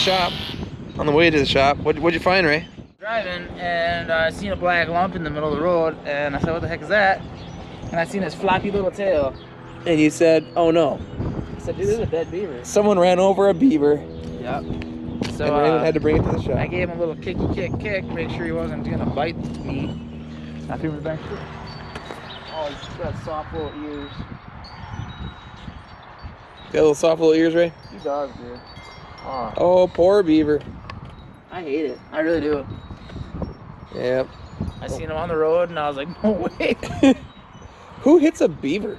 shop. On the way to the shop. What, what'd you find, Ray? Driving and I seen a black lump in the middle of the road and I said, what the heck is that? And I seen his floppy little tail. And you said, oh no. I said, dude, this is a dead beaver. Someone ran over a beaver Yep. So and Raymond uh, had to bring it to the shop. I gave him a little kicky kick kick, make sure he wasn't gonna bite me. I threw him back. Oh, he's got soft little ears. Got little soft little ears, Ray? You dogs, dude. Oh, Oh, poor beaver. I hate it. I really do. Yep. I seen him on the road and I was like, no way. Who hits a beaver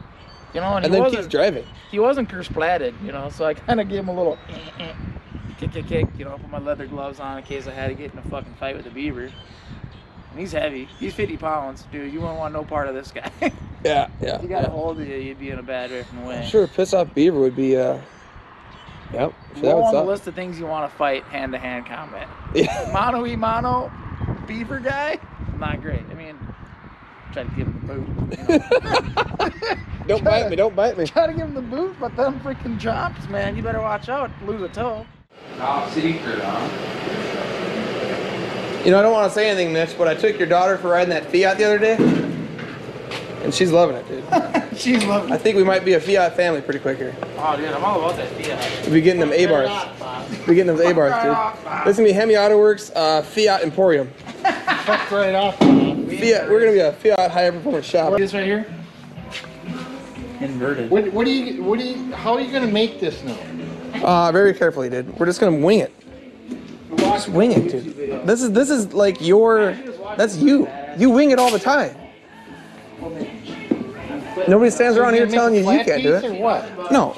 You know, and, and he then wasn't keeps driving? he wasn't curse platted, you know, so I kind of gave him a little eh, eh, kick, kick, kick, you know, put my leather gloves on in case I had to get in a fucking fight with a beaver. And he's heavy. He's 50 pounds, dude. You wouldn't want no part of this guy. if Yeah, yeah. you got a hold of you, you'd be in a bad different way. I'm sure piss off beaver would be, uh, yep. Sure that Low would on the suck. list of things you want to fight hand to hand combat. Yeah. Mono e mono, beaver guy, not great. I mean, try to give him the boot. You know? don't bite me, don't bite me. try to give him the boot, but them freaking jumps, man. You better watch out. Lose a toe. Top secret, huh? You know, I don't want to say anything, Mitch, but I took your daughter for riding that Fiat the other day. And she's loving it, dude. She's loving I think we might be a Fiat family pretty quick here. Oh, dude, I'm all about that Fiat. We'll be getting them A bars. We'll be getting them A bars, dude. This is gonna be Hemi Auto Works uh, Fiat Emporium. Fuck right off. Fiat, we're gonna be a Fiat high performance shop. This right here? Inverted. What, what do you, what do you, how are you gonna make this now? Uh, very carefully, dude. We're just gonna wing it. Just wing it, dude. This is this is like your. That's you. You wing it all the time. Nobody stands around here telling you you can't do it. What? No.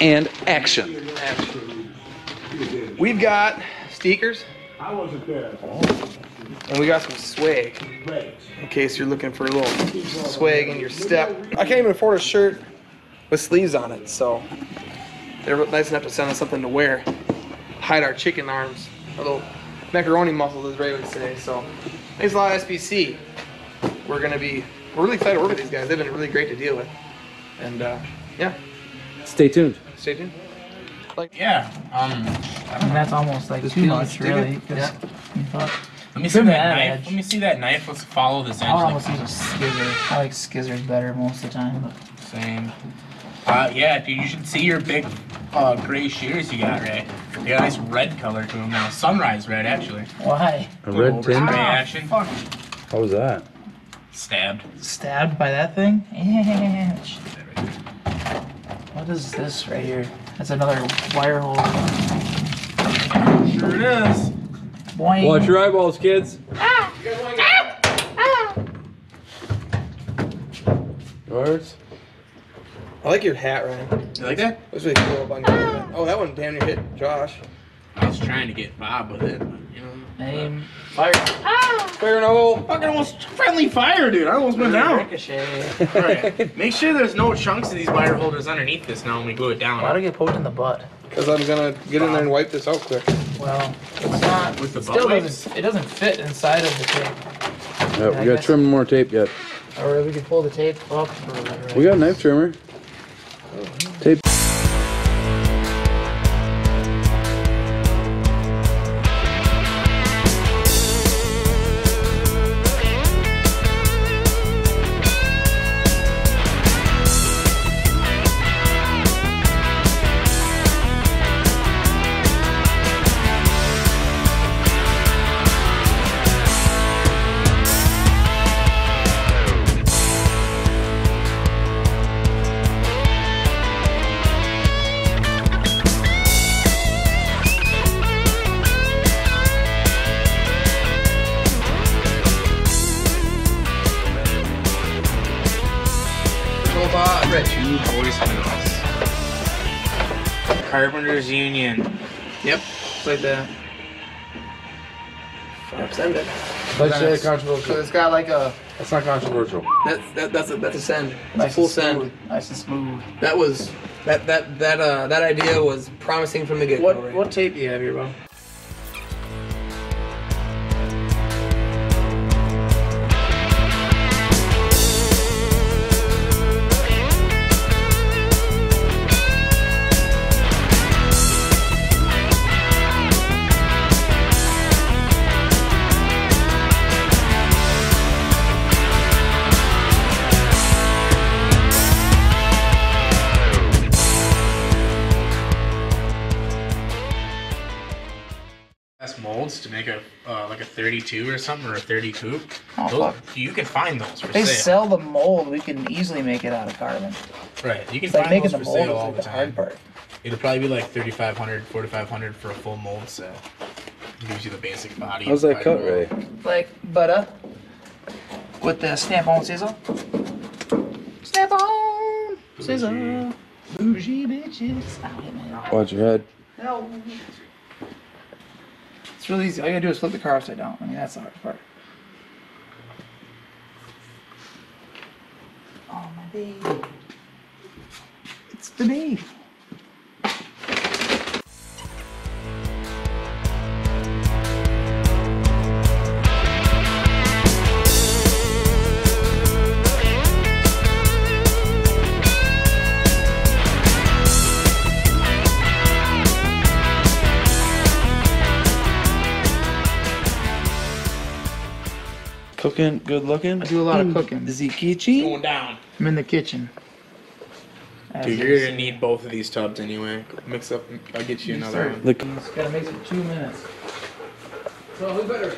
And action. We've got stickers I wasn't there. and we got some swag. In case you're looking for a little swag in your step. I can't even afford a shirt with sleeves on it, so they're nice enough to send us something to wear. Hide our chicken arms, our little macaroni muscles, Ray would say. So thanks a lot, SBC. We're gonna be, we're really excited to work with these guys. They've been really great to deal with. And uh, yeah, Stay tuned. stay tuned. Like Yeah. Um. And that's almost like This too much, bigger? really. 'cause Yeah. you thought- Let me see that knife. Edge. Let me see that knife. Let's follow this edge. I would like almost use a skizzer. I like skizzers better most of the time. But Same. Uh, yeah, dude, you should see your big uh, gray shears you got, Ray. They got a nice red color to them now. Sunrise red, actually. why? A Little red tin? overspray action. How was that? Stabbed. Stabbed by that thing? Ouch. What is this right here? That's another wire hole. Sure it is. Boing. Watch your eyeballs, kids. Yours? I like your hat, Ryan. You like that? That's really cool up on your. Oh, that one damn near hit Josh. I trying to get Bob with it, you know. Aim. Fire. Ah! Fire in a hole. Fucking almost friendly fire, dude. I almost went down. Ricochet. Alright. Make sure there's no chunks of these wire holders underneath this now when we glue it down. Why do I get poked in the butt? Because I'm gonna get in there and wipe this out quick. Well, it's not. With the it butt still doesn't. It doesn't fit inside of the tape. Yeah, we got to trim more tape yet. Or we could pull the tape up. Or, We got a knife trimmer. Oh, Tape. Two voicemails. Carpenters Union. Yep. It's like that. Send it. Let's say So controversial. it's got like a That's not controversial. that's that, that's a that's a send. That's Nice a full and send. smooth. Nice and smooth. That was that that that uh that idea was promising from the get go. What what tape do you have here, bro? That's to make a uh, like a 32 or something or a 30 coupe. Oh, Those- fuck. you can find those for They sale. sell the mold. We can easily make it out of carbon. Right, you can It's like find making those the for mold sale all like the the hard time. part. It'll probably be like 3,500, 4,500 for a full mold set. It gives you the basic body. How's and that cut, fiber. Ray? Like butter with the snap on sizzle. Snap on sizzle. Bougie bitches. Ow, hit my arm. Watch your head. No. It's really easy. All you gotta do is flip the car upside down. I mean, that's the hard part. Oh, my baby. It's the baby. Cooking, good looking. I do a lot of hmm. cooking. Zikichi. Going down. I'm in the kitchen. As Dude, you you're see. gonna need both of these tubs anyway. Mix up. I'll get you Yes, another sir. one. The Just gotta make it two minutes. So who better?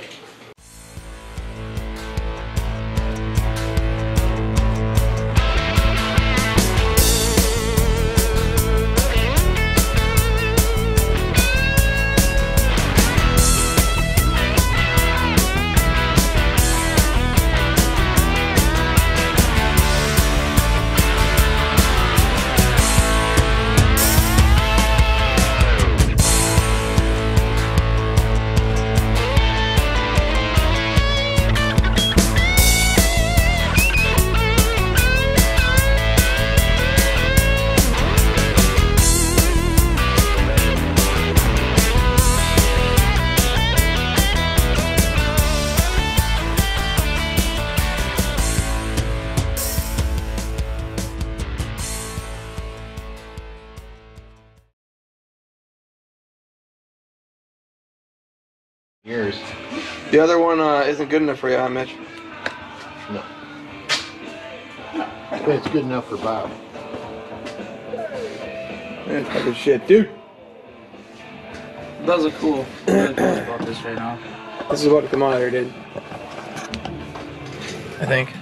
Years. The other one uh, isn't good enough for you, huh, Mitch? No. But it's good enough for Bob. Yeah, fucking shit, dude. Those are cool. Really close about this right now. This is about to come out of here, dude. I think.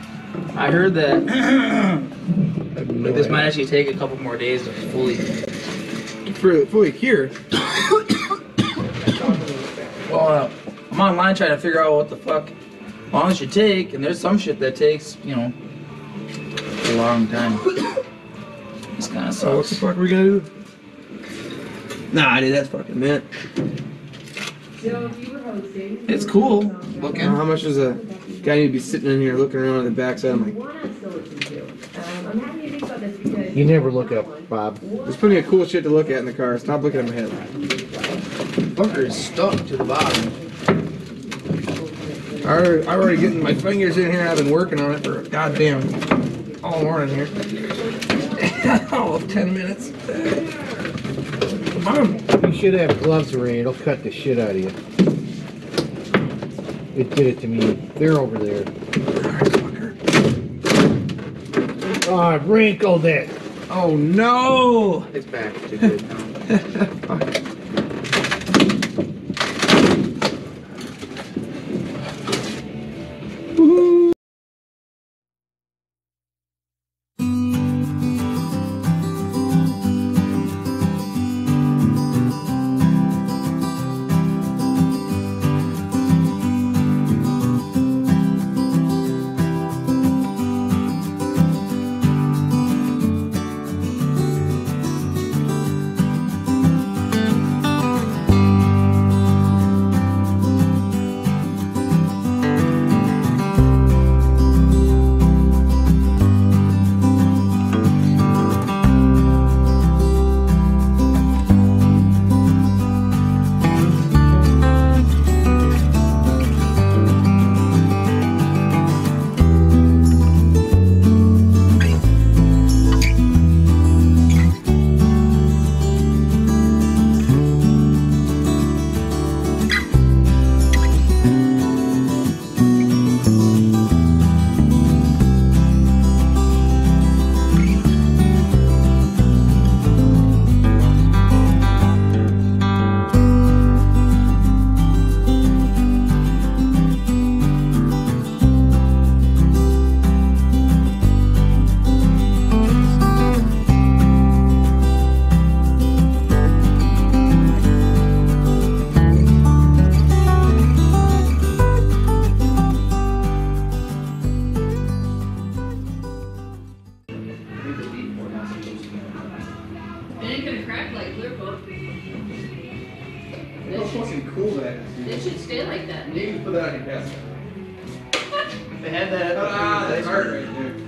I heard that this might actually take a couple more days to fully. For fully cured. Well, I'm online trying to figure out what the fuck long it should take, and there's some shit that takes, you know, a long time. This kind of So what the sucks. fuck are we gonna do? Nah, dude, that's fucking mint. It's cool Uh, looking. how much does a guy need to be sitting in here looking around on the backside? I'm like, One I still listen to. Um, I'm happy you think about this because You never look up, Bob. there's plenty of cool shit to look at in the car. Stop looking at my head. Fucker is stuck to the bottom. I already, I'm already getting my fingers in here. I've been working on it for a goddamn all morning here. all of 10 minutes. Come on. You should have gloves, Ray. It'll cut the shit out of you. It did it to me. They're over there. Oh, ah, I've wrinkled it. Oh no! It's back to good now. They had that. Ah, that cart right there.